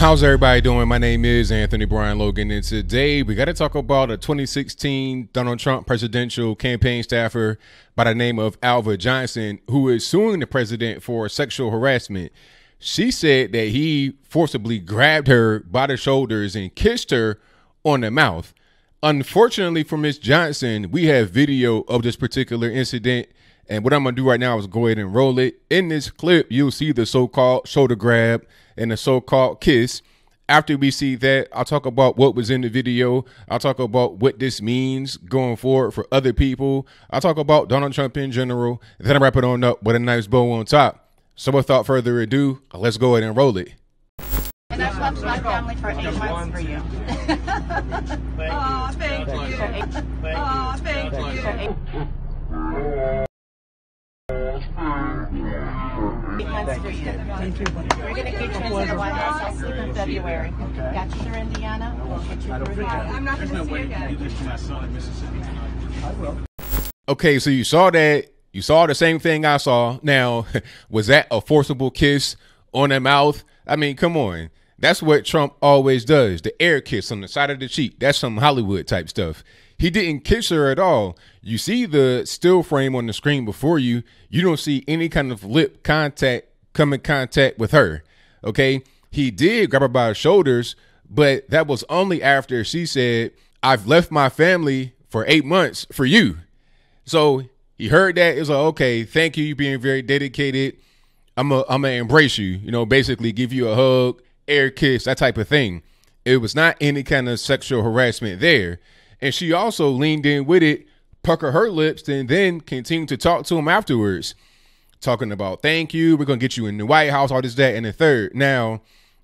How's everybody doing? My name is Anthony Brian Logan, and today we got to talk about a 2016 Donald Trump presidential campaign staffer by the name of Alva Johnson, who is suing the president for sexual harassment. She said that he forcibly grabbed her by the shoulders and kissed her on the mouth. Unfortunately for Miss Johnson, we have video of this particular incident. And what I'm gonna do right now is go ahead and roll it. In this clip, you'll see the so-called shoulder grab and the so-called kiss. After we see that, I'll talk about what was in the video. I'll talk about what this means going forward for other people. I'll talk about Donald Trump in general. Then I wrap it on up with a nice bow on top. So without further ado, let's go ahead and roll it. And I've left my family for eight months for you. Aw, thank you. Aw, thank you. Eight you. We're gonna get you into the White House. I'll see you in February. Got you, Indiana. We'll get you through here. I'm not gonna see you again. Okay, so you saw that. You saw the same thing I saw. Now, was that a forcible kiss on the mouth? I mean, come on. That's what Trump always does. The air kiss on the side of the cheek. That's some Hollywood type stuff. He didn't kiss her at all. You see the still frame on the screen before you. You don't see any kind of lip contact come in contact with her. Okay. He did grab her by her shoulders, but that was only after she said, I've left my family for eight months for you. So he heard that. It was like, okay, thank you. You're being very dedicated. I'm a, I'm gonna embrace you. You know, basically give you a hug, air kiss, that type of thing. It was not any kind of sexual harassment there. And she also leaned in with it, pucker her lips, and then continued to talk to him afterwards, talking about thank you. We're gonna get you in the White House, all this, that, and the third. Now,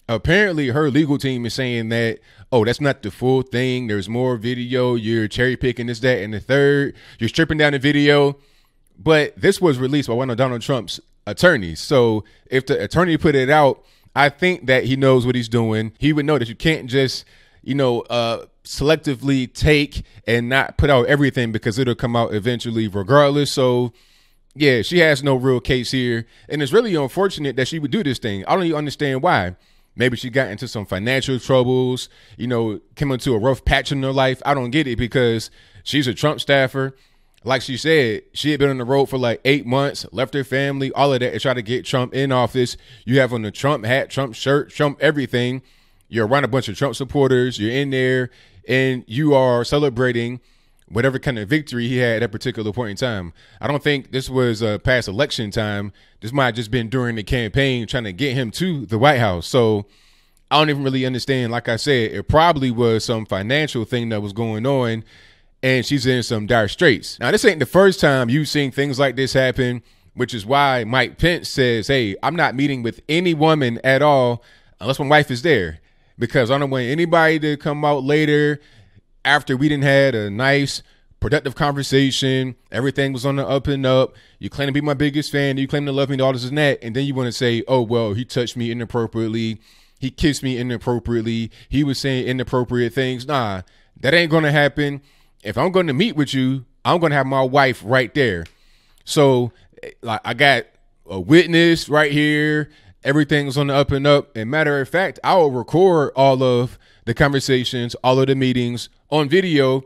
apparently, her legal team is saying that oh, that's not the full thing. There's more video. You're cherry picking this, that, and the third. You're stripping down the video. But this was released by one of Donald Trump's attorneys. So if the attorney put it out, I think that he knows what he's doing. He would know that you can't just, you know, uh, selectively take and not put out everything because it'll come out eventually regardless. So yeah, she has no real case here. And it's really unfortunate that she would do this thing. I don't even understand why. Maybe she got into some financial troubles, you know, came into a rough patch in her life. I don't get it because she's a Trump staffer. Like she said, she had been on the road for like eight months, left her family, all of that, to try to get Trump in office. You have on the Trump hat, Trump shirt, Trump everything. You're around a bunch of Trump supporters. You're in there and you are celebrating whatever kind of victory he had at that particular point in time. I don't think this was uh, past election time. This might have just been during the campaign trying to get him to the White House. So I don't even really understand. Like I said, it probably was some financial thing that was going on, and she's in some dire straits. Now, this ain't the first time you've seen things like this happen, which is why Mike Pence says, Hey, I'm not meeting with any woman at all unless my wife is there. Because I don't want anybody to come out later after we didn't had a nice productive conversation. Everything was on the up and up. You claim to be my biggest fan you claim to love me all this and that and then you want to say oh well he touched me inappropriately. He kissed me inappropriately. He was saying inappropriate things. Nah that ain't gonna happen. If i'm gonna meet with you i'm gonna have my wife right there. So eh, like i got a witness right here everything's on the up and up and matter of fact i will record all of the conversations all of the meetings on video,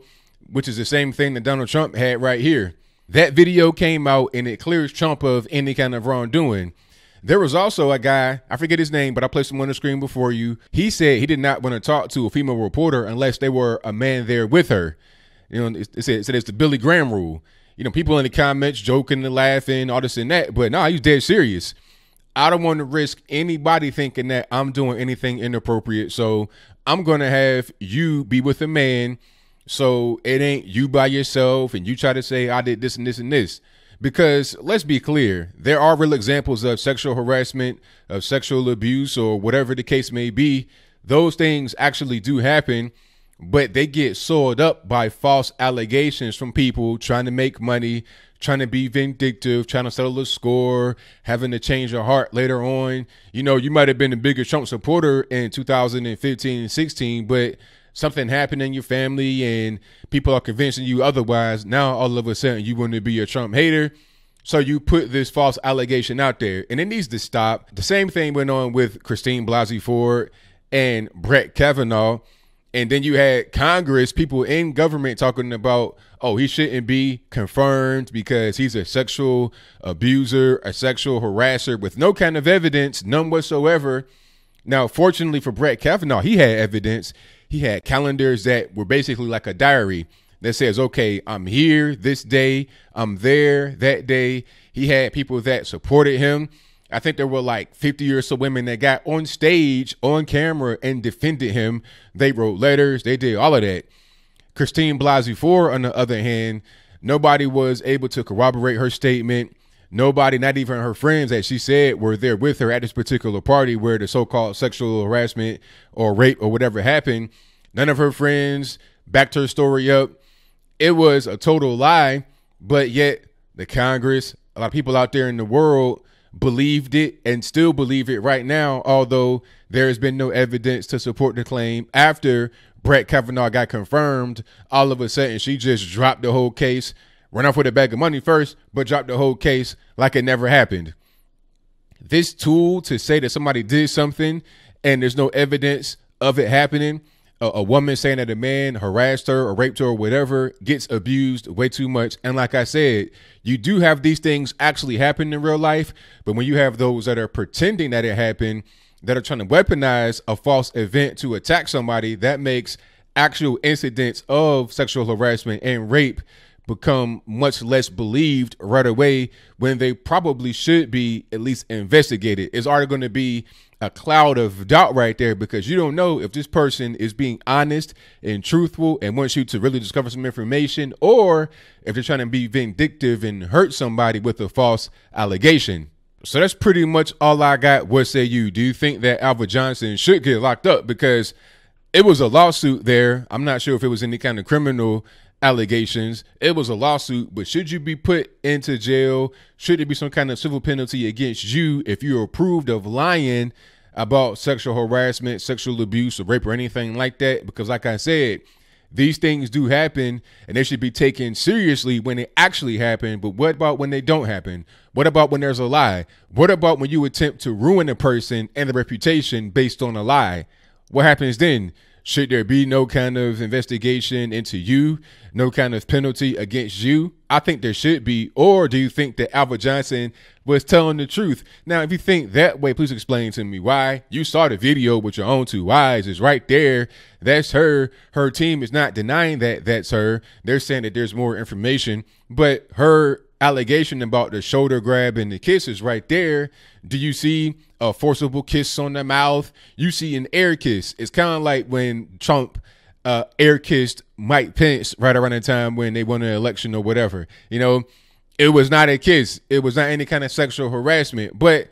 which is the same thing that Donald Trump had right here. That video came out and it clears Trump of any kind of wrongdoing. There was also a guy, I forget his name, but I placed him on the screen before you. He said he did not want to talk to a female reporter unless they were a man there with her. You know, it said, it said it's the Billy Graham rule. You know, people in the comments joking and laughing, all this and that, but no, nah, he's dead serious. I don't want to risk anybody thinking that I'm doing anything inappropriate. So I'm going to have you be with a man. So it ain't you by yourself and you try to say, I did this and this and this. Because let's be clear, there are real examples of sexual harassment, of sexual abuse, or whatever the case may be. Those things actually do happen, but they get soiled up by false allegations from people trying to make money, trying to be vindictive, trying to settle the score, having to change your heart later on. You know, you might have been a bigger Trump supporter in 2015 and 16, but something happened in your family and people are convincing you otherwise. Now, all of a sudden, you want to be a Trump hater. So you put this false allegation out there, and it needs to stop. The same thing went on with Christine Blasey Ford and Brett Kavanaugh. And then you had Congress, people in government talking about, oh, he shouldn't be confirmed because he's a sexual abuser, a sexual harasser with no kind of evidence, none whatsoever. Now, fortunately for Brett Kavanaugh, he had evidence. He had calendars that were basically like a diary that says, okay, I'm here this day, I'm there that day. He had people that supported him. I think there were like 50 or so women that got on stage, on camera, and defended him. They wrote letters, they did all of that. Christine Blasey Ford, on the other hand, nobody was able to corroborate her statement. Nobody, not even her friends that she said were there with her at this particular party where the so called sexual harassment or rape or whatever happened. None of her friends backed her story up. It was a total lie, but yet the Congress, a lot of people out there in the world, believed it and still believe it right now, although there has been no evidence to support the claim. After Brett Kavanaugh got confirmed, all of a sudden she just dropped the whole case, ran off with a bag of money first, but dropped the whole case like it never happened. This tool to say that somebody did something and there's no evidence of it happening a, a, woman saying that a man harassed her or raped her or whatever gets abused way too much. And like I said, you do have these things actually happen in real life, but when you have those that are pretending that it happened, that are trying to weaponize a false event to attack somebody, that makes actual incidents of sexual harassment and rape become much less believed right away when they probably should be at least investigated. It's already going to be a cloud of doubt right there because you don't know if this person is being honest and truthful and wants you to really discover some information or if they're trying to be vindictive and hurt somebody with a false allegation. So that's pretty much all I got. What say you? Do you think that Alva Johnson should get locked up? Because it was a lawsuit there. I'm not sure if it was any kind of criminal allegations. It was a lawsuit, but should you be put into jail? Should there be some kind of civil penalty against you if you're approved of lying about sexual harassment, sexual abuse, or rape, or anything like that? Because, like I said, these things do happen and they should be taken seriously when they actually happen. But what about when they don't happen? What about when there's a lie? What about when you attempt to ruin a person and the reputation based on a lie? What happens then? Should there be no kind of investigation into you, no kind of penalty against you? I think there should be. Or do you think that Alva Johnson was telling the truth? Now, if you think that way, please explain to me why. You saw the video with your own two eyes. It's right there. That's her. Her team is not denying that that's her. They're saying that there's more information, but her allegation about the shoulder grab and the kisses right there. Do you see a forcible kiss on the mouth? You see an air kiss. It's kind of like when Trump uh, air kissed Mike Pence right around the time when they won an election or whatever. You know, it was not a kiss. It was not any kind of sexual harassment. But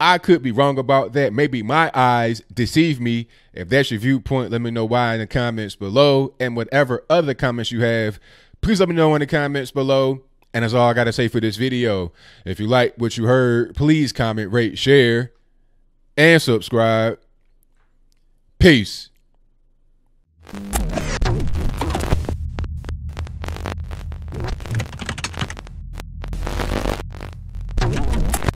I could be wrong about that. Maybe my eyes deceive me. If that's your viewpoint, let me know why in the comments below. And whatever other comments you have, please let me know in the comments below. And that's all I got to say for this video. If you like what you heard, please comment, rate, share, and subscribe. Peace.